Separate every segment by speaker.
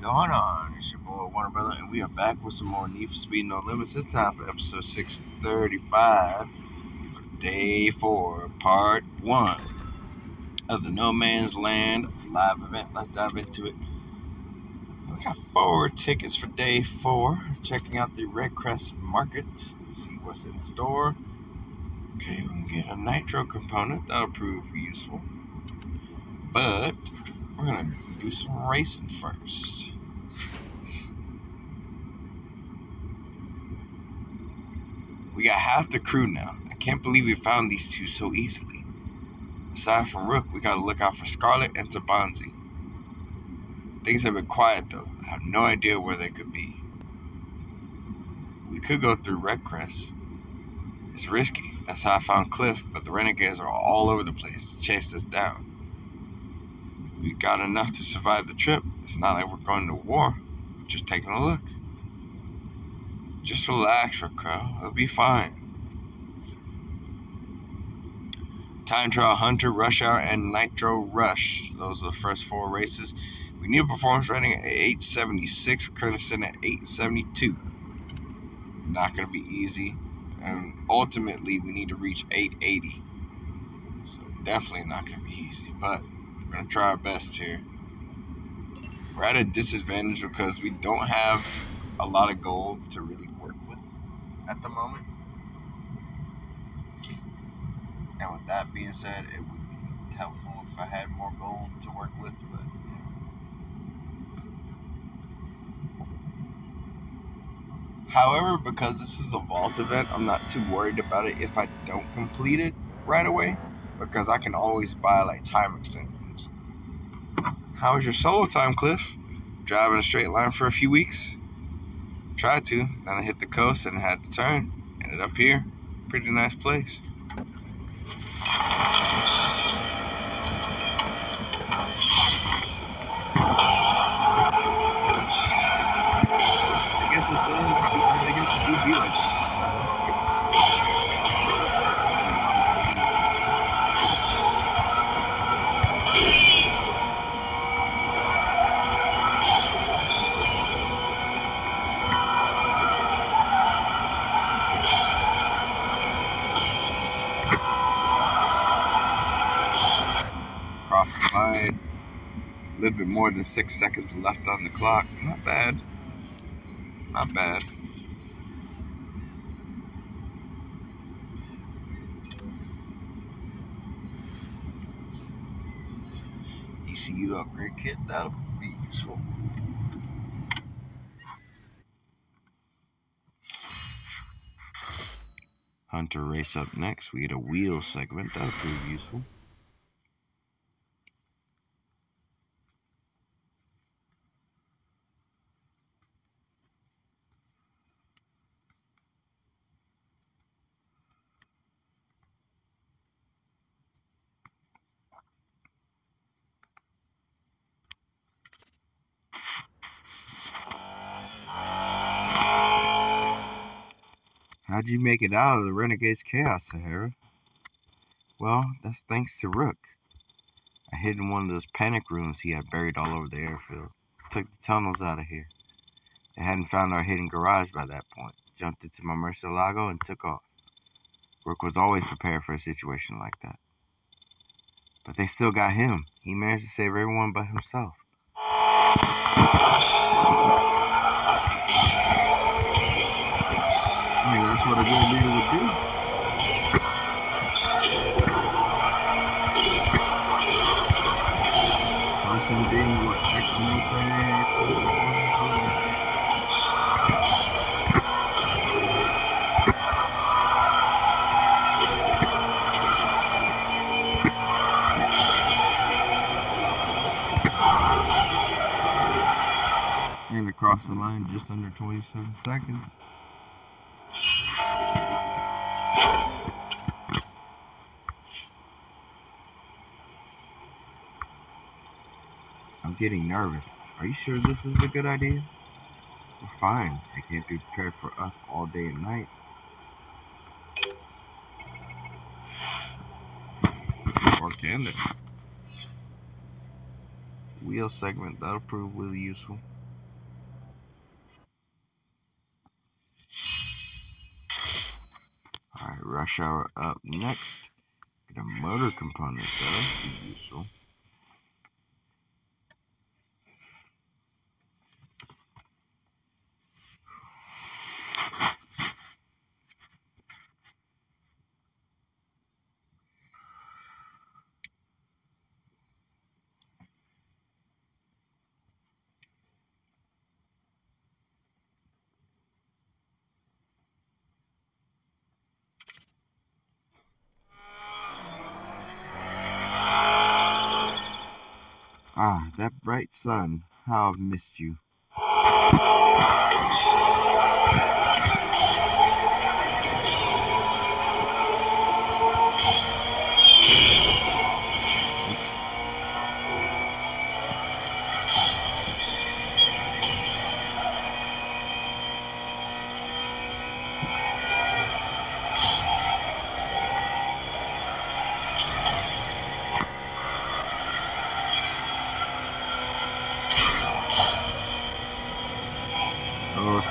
Speaker 1: going on? It's your boy Warna Brotha, and we are back with some more Need for Speed No Limits. This time for episode 635 day four, part one of the No Man's Land live event. Let's dive into it. We got four tickets for day four. Checking out the Red Crest Market to see what's in store. Okay, we can get a nitro component. That'll prove useful. But we're gonna do some racing first. We got half the crew now. I can't believe we found these two so easily. Aside from Rook, we gotta look out for Scarlet and Tabanzi. Things have been quiet though. I have no idea where they could be. We could go through Red Crest. It's risky. That's how I found Cliff, but the renegades are all over the place, to chase us down. We got enough to survive the trip. It's not like we're going to war. We're just taking a look. Just relax, Raquel. It'll be fine. Time Trial Hunter, Rush Hour, and Nitro Rush. Those are the first four races. We need a performance rating at 876. We're currently sitting at 872. Not going to be easy. And ultimately, we need to reach 880. So definitely not going to be easy. But we're going to try our best here. We're at a disadvantage because we don't have a lot of gold to really work with at the moment. And with that being said, it would be helpful if I had more gold to work with, but However, because this is a vault event, I'm not too worried about it if I don't complete it right away, because I can always buy like time extensions. How was your solo time, Cliff? Driving a straight line for a few weeks? Tried to, then I hit the coast and had to turn. Ended up here. Pretty nice place. I guess it's uh, I guess A little bit more than six seconds left on the clock. Not bad. Not bad. ECU upgrade kit, that'll be useful. Hunter race up next. We get a wheel segment, that'll prove useful. How'd you make it out of the Renegade's chaos, Sahara? Well, that's thanks to Rook. I hid in one of those panic rooms he had buried all over the airfield. Took the tunnels out of here. They hadn't found our hidden garage by that point. Jumped into my Murcielago and took off. Rook was always prepared for a situation like that. But they still got him. He managed to save everyone but himself. I mean, that's what a good leader would do. Being what And across the line just under 27 seconds. I'm getting nervous. Are you sure this is a good idea? We're fine. They can't be prepared for us all day and night. Or can they? Wheel segment, that'll prove really useful. Hour up next. Get a motor component though, be useful. Ah, that bright sun. How I've missed you.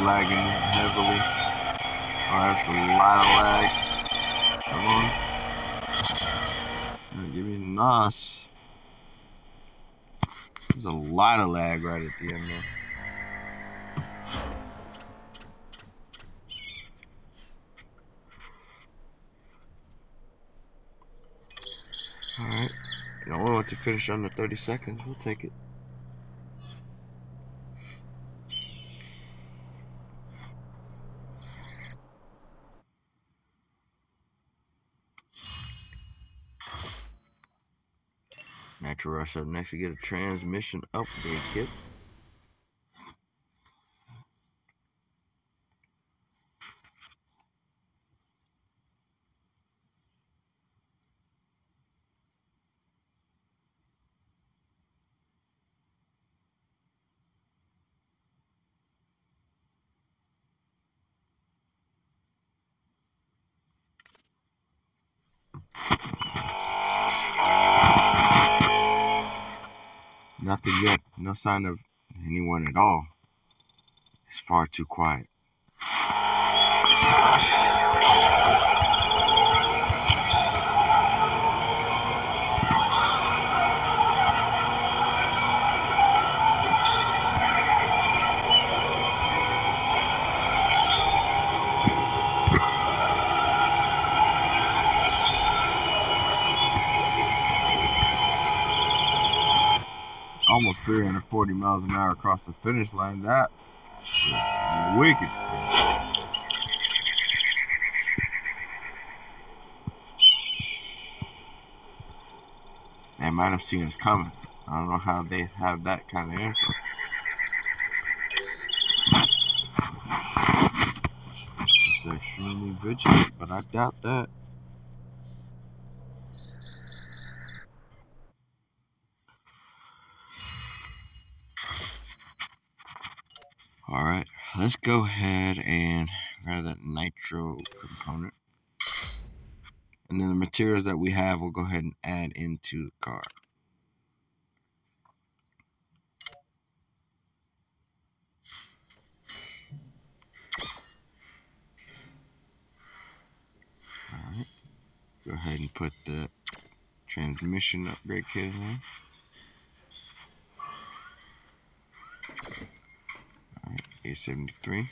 Speaker 1: Lagging heavily. Oh, that's a lot of lag. Come on. give me NOS. There's a lot of lag right at the end there. Alright. You know, we want to finish under 30 seconds. We'll take it. Nitro Rush up next to get a transmission upgrade kit. Nothing yet. No sign of anyone at all. It's far too quiet. 340 miles an hour across the finish line. That is wicked. They might have seen us coming. I don't know how they have that kind of info. It's extremely vigilant, but I doubt that. Alright, let's go ahead and grab that nitro component. And then the materials that we have, we'll go ahead and add into the car. Alright, go ahead and put the transmission upgrade kit in there. A73.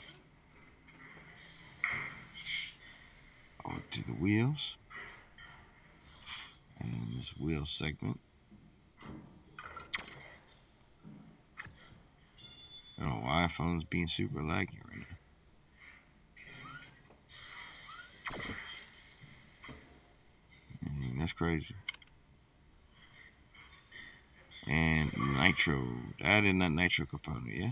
Speaker 1: Over to the wheels. And this wheel segment. Oh, why phone's being super laggy right now. I that's crazy. And nitro. That is not nitro component, yeah?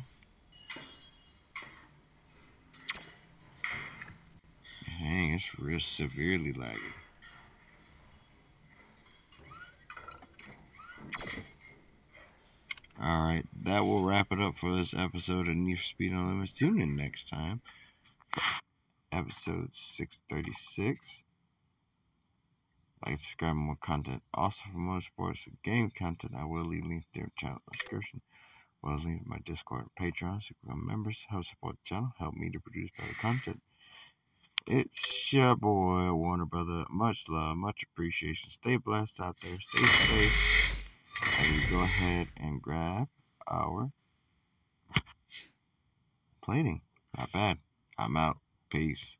Speaker 1: It's real severely lagging. Alright, that will wrap it up for this episode of for Speed Unlimited. Tune in next time. Episode 636. Like, subscribe more content. Also for motorsports and game content, I will leave links to their channel description. Well as links to my Discord and Patreon. So become members, help support the channel, help me to produce better content. It's your boy, Warna Brotha. Much love, much appreciation. Stay blessed out there. Stay safe. And go ahead and grab our plating. Not bad. I'm out. Peace.